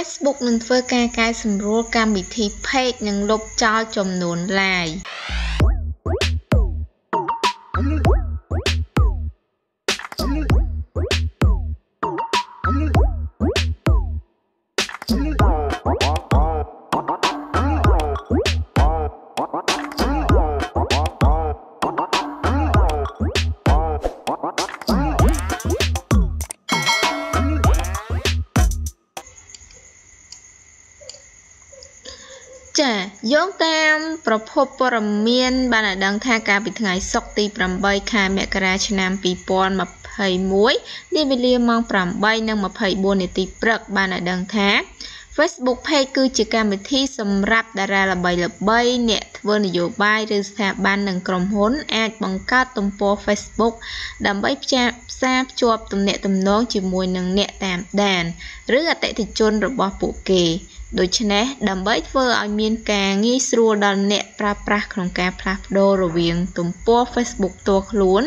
Facebook នឹងធ្វើការកែសម្រួលកម្មវិធី Page និងលុបចោលចំនួន Like ចាយោងតាមប្រភពព័ត៌មានបានឲ្យដឹងថាកាលពីថ្ងៃសុក្រទី8ខែមករាឆ្នាំ2021នាវេលាម៉ោង8:24នាទីព្រឹកបានឲ្យដឹងថា Facebook Page គឺជាកម្មវិធីសម្រាប់តារាល្បីៗអ្នកធ្វើនយោបាយឬស្ថាប័ននិងក្រុមហ៊ុន អាចបង្កើតទំព័រ Facebook ដើម្បីផ្សាផ្សារភ្ជាប់ទំនាក់ទំនងជាមួយនឹងអ្នកតាមដាន ឬអតិថិជនរបស់ពួកគេ ដូច្នេះដើម្បីធ្វើឲ្យមានការងាយស្រួលដល់អ្នកប្រើប្រាស់ក្នុងការផ្លាស់ប្ដូររវាងទំព័រ Facebook ផ្ទាល់ខ្លួន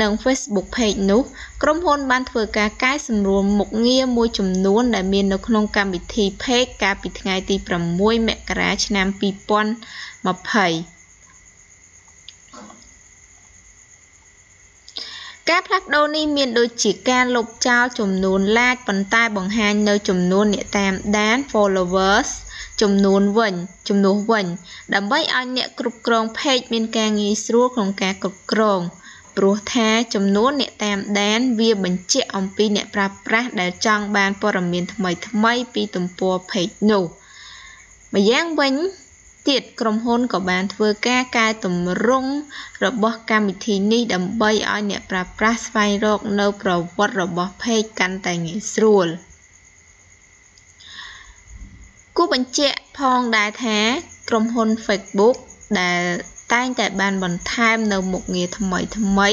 និង Facebook Page នោះ ក្រុមហ៊ុនបានធ្វើការកែសម្រួលមុខងារមួយចំនួនដែលមាននៅក្នុងកម្មវិធី Page កាលពីថ្ងៃទី6មករាឆ្នាំ2020 ការផ្លាស់ប្ដូរនេះមានដូចជាការលុបចោលចំនួន like ប៉ុន្តែបង្ហាញនៅចំនួនអ្នកតាមដាន followers ចំនួនវិញចំនួនវិញ ដើម្បីឲ្យអ្នកគ្រប់គ្រង page មានការងាយស្រួលក្នុងការគ្រប់គ្រងព្រោះថាចំនួនអ្នកតាមដាន វាបញ្ជាក់អំពីអ្នកប្រើប្រាស់ដែលចង់បានព័ត៌មានថ្មីៗពីទំព័រ page នោះម្យ៉ាងវិញ ទៀតក្រុមហ៊ុនក៏បានធ្វើការកែតម្រង់របស់កម្មវិធីនេះដើម្បីឲ្យអ្នកប្រើប្រាស់ស្វែងរកនៅប្រវត្តិរបស់ page កាន់តែងាយស្រួលគួរបញ្ជាក់ផងដែរថាក្រុមហ៊ុន Facebook ដែលតែងតែបានបន្ថែមនៅមុខងារថ្មីថ្មី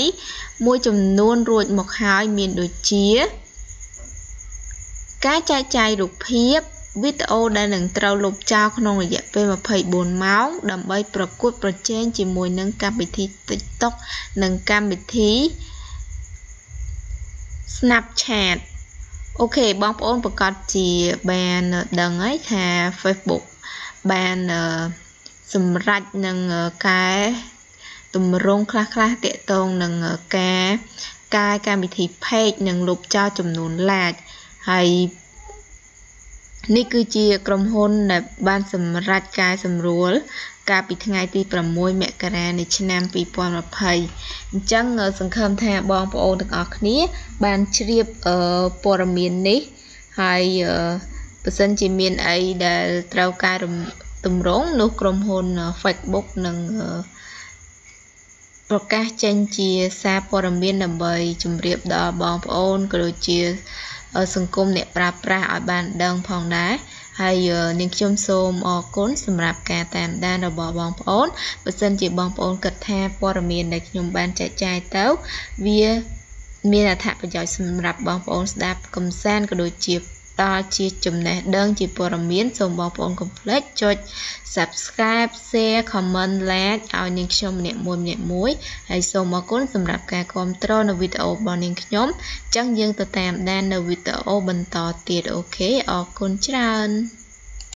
មួយចំនួនរួចមកហើយមានដូចជា ការចែកចាយរូបភាព វីដេអូដែលនឹងត្រូវលុបចោលក្នុងរយៈពេល24ម៉ោង ដើម្បីប្រកួតប្រជែងជាមួយនឹងកម្មវិធី TikTok និងកម្មវិធី Snapchat អូខេបងប្អូនប្រកាសជាបានដឹងហើយថា Facebook បានសម្រេចនឹងកែតម្រង់ខ្លះខ្លះតាក់ទងនឹងការកែកម្មវិធី Page និងលុបចោលចំនួន Like ហើយ នេះគឺជាក្រុមហ៊ុនដែលបានសម្រេចកែសម្រួល កាលពីថ្ងៃទី6មករានៃឆ្នាំ2020អញ្ចឹងសង្ឃឹមថាបងប្អូនទាំងអស់គ្នា បានជ្រាបព័ត៌មាននេះហើយបើសិនជាមានអីដែលត្រូវកែតម្រង់នោះក្រុមហ៊ុន Facebook នឹងប្រកាសចេញជាសារព័ត៌មានដើម្បីជម្រាបដល់បងប្អូនក៏ដូចជា សង្គមអ្នកប្រើប្រាស់ឲ្យបានដឹងផងដែរហើយនាងខ្ញុំសូមអរគុណសម្រាប់ការតាមដានរបស់បងប្អូនបើសិនជាបងប្អូនគិតថាព័ត៌មានដែលខ្ញុំបានចែកចាយទៅវាមានអត្ថប្រយោជន៍សម្រាប់បងប្អូនស្ដាប់កំសាន្តក៏ដូចជា ដល់ជាចំណេះដឹងជាព័ត៌មានសូមបងប្អូនកុំភ្លេចចុច Subscribe Share Comment Like ឲ្យនាងខ្ញុំម្នាក់មួយម្នាក់មួយហើយសូមអរគុណសម្រាប់ការគាំទ្រនៅវីដេអូរបស់នាងខ្ញុំអញ្ចឹងយើងទៅតាមដាននៅវីដេអូបន្តទៀតអូខេអរគុណច្រើន